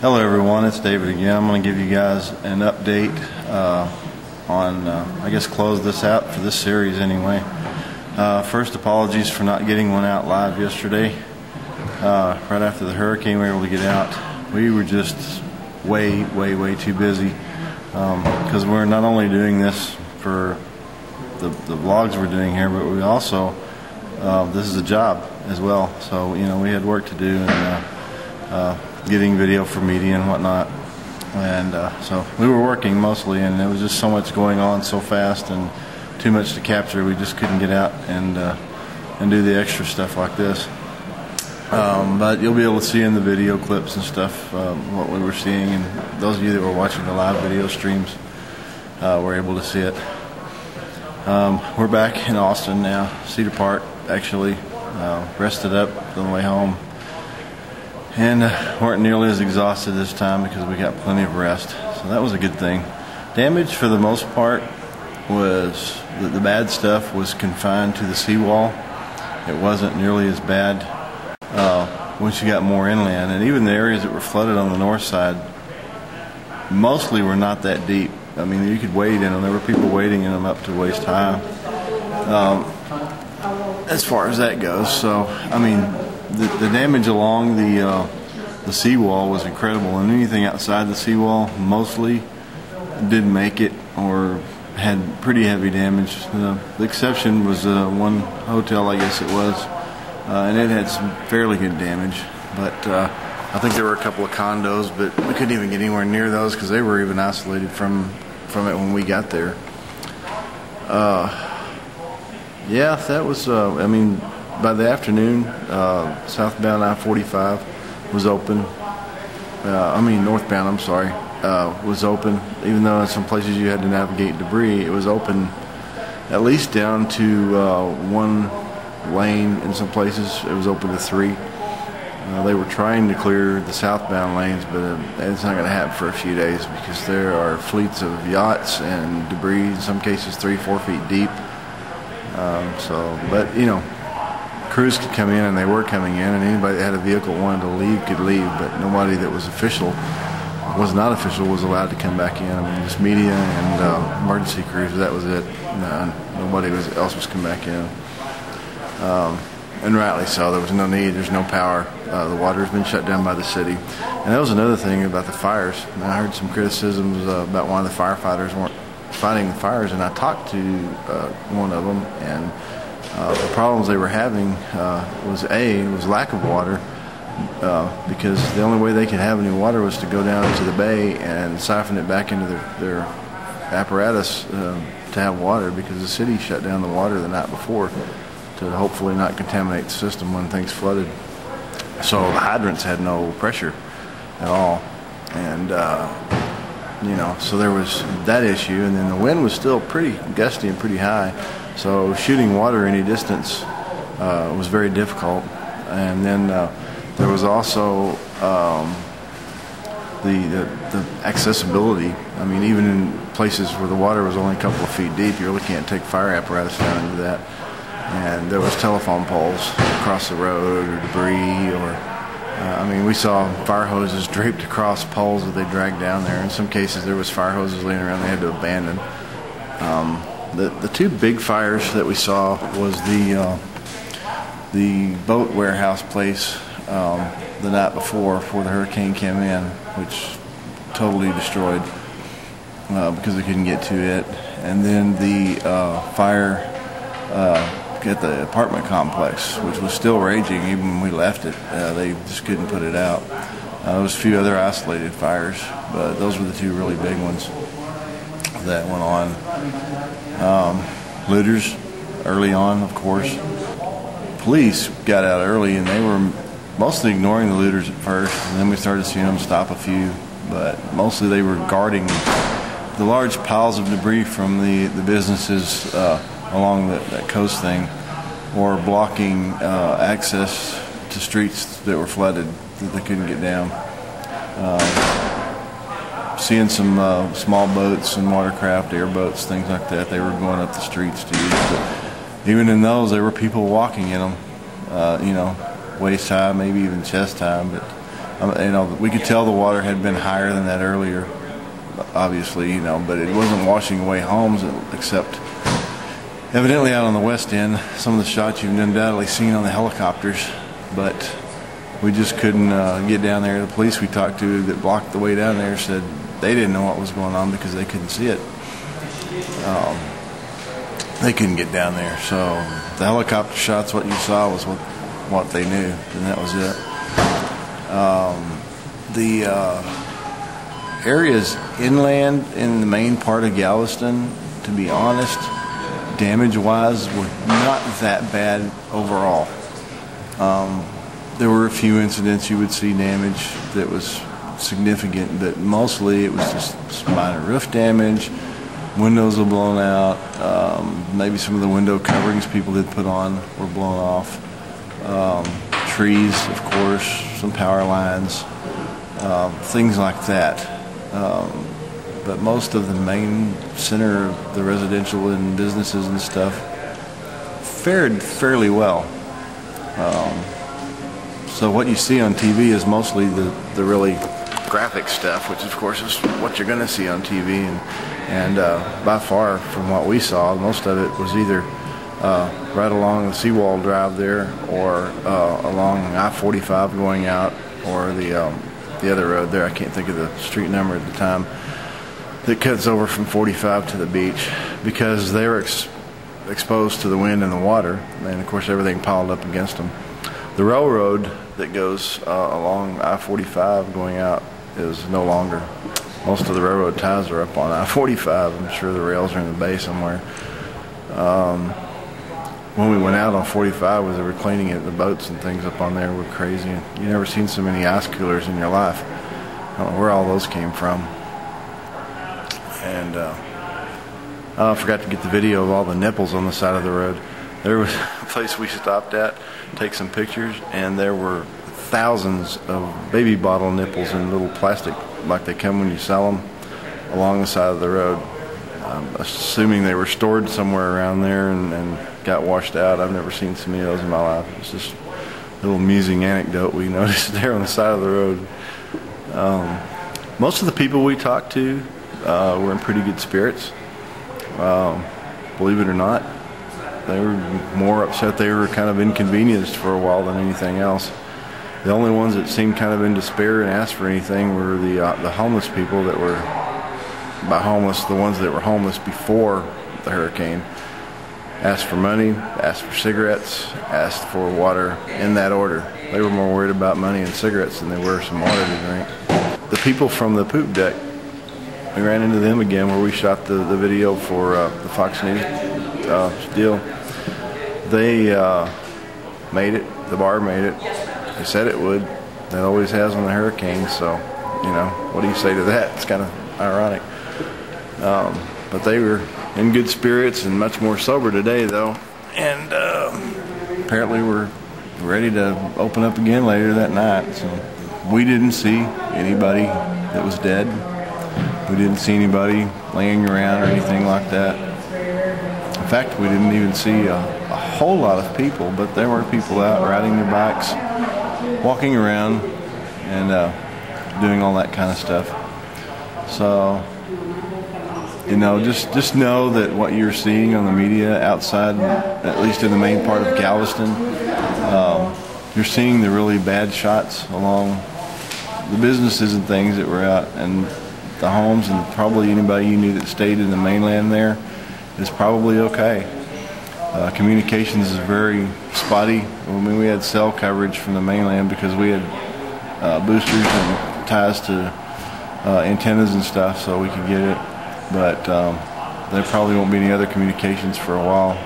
Hello, everyone. It's David again. I'm going to give you guys an update uh, on, uh, I guess, close this out for this series anyway. Uh, first, apologies for not getting one out live yesterday. Uh, right after the hurricane, we were able to get out. We were just way, way, way too busy because um, we're not only doing this for the, the vlogs we're doing here, but we also, uh, this is a job as well. So, you know, we had work to do and uh, getting video for media and whatnot. And uh, so we were working mostly, and there was just so much going on so fast and too much to capture. We just couldn't get out and uh, and do the extra stuff like this. Um, but you'll be able to see in the video clips and stuff um, what we were seeing, and those of you that were watching the live video streams uh, were able to see it. Um, we're back in Austin now, Cedar Park, actually. Uh, rested up on the way home. And uh, weren't nearly as exhausted this time because we got plenty of rest. So that was a good thing. Damage for the most part was the, the bad stuff was confined to the seawall. It wasn't nearly as bad uh, once you got more inland. And even the areas that were flooded on the north side mostly were not that deep. I mean, you could wade in them. There were people wading in them up to waist high. Um, as far as that goes, so I mean, the, the damage along the uh, the seawall was incredible, and anything outside the seawall mostly didn't make it or had pretty heavy damage. Uh, the exception was uh, one hotel, I guess it was, uh, and it had some fairly good damage. But uh, I think there were a couple of condos, but we couldn't even get anywhere near those because they were even isolated from from it when we got there. Uh, yeah, that was. Uh, I mean, by the afternoon, southbound I-45 was open. I mean, northbound. I'm sorry uh, was open, even though in some places you had to navigate debris. It was open at least down to uh, one lane in some places. It was open to three. Uh, they were trying to clear the southbound lanes, but uh, it's not going to happen for a few days because there are fleets of yachts and debris, in some cases three, four feet deep. Um, so, but you know, crews could come in and they were coming in, and anybody that had a vehicle wanted to leave could leave, but nobody that was official was not official was allowed to come back in. I mean, just media and uh, emergency crews. That was it. No, nobody was, else was coming back in. Um, and rightly so. There was no need. There's no power. Uh, the water has been shut down by the city. And that was another thing about the fires. I heard some criticisms uh, about why the firefighters weren't fighting the fires, and I talked to uh, one of them, and uh, the problems they were having uh, was a was lack of water uh, because the only way they could have any water was to go down to the bay and siphon it back into their, their apparatus uh, to have water because the city shut down the water the night before to hopefully not contaminate the system when things flooded. So the hydrants had no pressure at all. And, uh, you know, so there was that issue. And then the wind was still pretty gusty and pretty high. So shooting water any distance uh, was very difficult. And then uh, there was also um, the, the, the accessibility. I mean, even in places where the water was only a couple of feet deep, you really can't take fire apparatus down into that. And there was telephone poles across the road or debris or uh, I mean, we saw fire hoses draped across poles that they dragged down there. In some cases, there was fire hoses laying around they had to abandon. Um, the the two big fires that we saw was the uh, the boat warehouse place um, the night before, before the hurricane came in, which totally destroyed uh, because we couldn't get to it. And then the uh, fire uh, at the apartment complex, which was still raging even when we left it. Uh, they just couldn't put it out. Uh, there was a few other isolated fires, but those were the two really big ones that went on. Um, looters early on, of course. Police got out early and they were mostly ignoring the looters at first, and then we started seeing them stop a few. But mostly they were guarding the large piles of debris from the, the businesses uh, along the, that coast thing, or blocking uh, access to streets that were flooded that they couldn't get down. Uh, seeing some uh, small boats and watercraft, airboats, things like that, they were going up the streets to use. But even in those, there were people walking in them. Uh, you know, waist high, maybe even chest high, but Um, you know, we could tell the water had been higher than that earlier, obviously, you know, but it wasn't washing away homes except evidently out on the west end. Some of the shots you've undoubtedly seen on the helicopters, but we just couldn't uh, get down there. The police we talked to that blocked the way down there said they didn't know what was going on because they couldn't see it. Um, they couldn't get down there. So the helicopter shots, what you saw was what what they knew, and that was it. Um, the uh, areas inland in the main part of Galveston, to be honest, damage-wise, were not that bad overall. Um, there were a few incidents you would see damage that was significant, but mostly it was just minor roof damage windows were blown out. Um, maybe some of the window coverings people did put on were blown off. Um, trees, of course, some power lines, uh, things like that. Um, but most of the main center of the residential and businesses and stuff fared fairly well. Um, so what you see on TV is mostly the, the really graphic stuff, which of course is what you're going to see on TV. And, and uh, by far, from what we saw, most of it was either uh, right along the Seawall Drive there, or uh, along I-45 going out, or the um, the other road there. I can't think of the street number at the time that cuts over from 45 to the beach because they were ex exposed to the wind and the water, and of course everything piled up against them. The railroad that goes uh, along I-45 going out is no longer. Most of the railroad ties are up on I-45. I'm sure the rails are in the bay somewhere. Um, when we went out on 45, was they were cleaning it, the boats and things up on there were crazy. You never seen so many ice coolers in your life. I don't know where all those came from. And uh, I forgot to get the video of all the nipples on the side of the road. There was a place we stopped at, take some pictures, and there were thousands of baby bottle nipples in little plastic, like they come when you sell them, along the side of the road. I'm assuming they were stored somewhere around there and, and got washed out. I've never seen so many of those in my life. It's just a little amusing anecdote we noticed there on the side of the road. Um, most of the people we talked to uh, were in pretty good spirits. Um, believe it or not, they were more upset they were kind of inconvenienced for a while than anything else. The only ones that seemed kind of in despair and asked for anything were the uh, the homeless people that were by homeless, the ones that were homeless before the hurricane. Asked for money, asked for cigarettes, asked for water in that order. They were more worried about money and cigarettes than they were some water to drink. The people from the poop deck, we ran into them again where we shot the, the video for uh, the Fox News uh, deal. They uh, made it, the bar made it, they said it would. It always has on the hurricanes. So, you know, what do you say to that? It's kind of ironic. Um, but they were in good spirits and much more sober today, though. And uh, apparently we're ready to open up again later that night. So we didn't see anybody that was dead. We didn't see anybody laying around or anything like that. In fact, we didn't even see a, a whole lot of people, but there were people out riding their bikes walking around and uh, doing all that kind of stuff. So, you know, just just know that what you're seeing on the media outside, at least in the main part of Galveston, um, you're seeing the really bad shots along the businesses and things that were out, and the homes, and probably anybody you knew that stayed in the mainland there is probably okay. Uh, communications is very spotty. I mean, we had cell coverage from the mainland because we had uh, boosters and ties to uh, antennas and stuff, so we could get it. But um, there probably won't be any other communications for a while.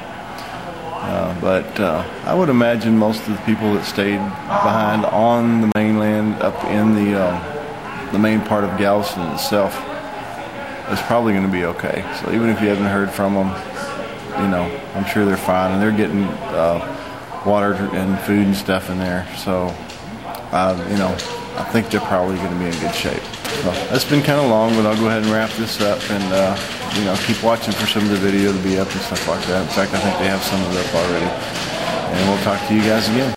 Uh, but uh, I would imagine most of the people that stayed behind on the mainland, up in the uh, the main part of Galveston itself, is probably going to be okay. So even if you haven't heard from them, you know, I'm sure they're fine, and they're getting uh, water and food and stuff in there. So, uh, you know, I think they're probably going to be in good shape. So that's been kind of long, but I'll go ahead and wrap this up and, uh, you know, keep watching for some of the video to be up and stuff like that. In fact, I think they have some of it up already. And we'll talk to you guys again.